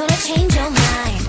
gonna change your mind.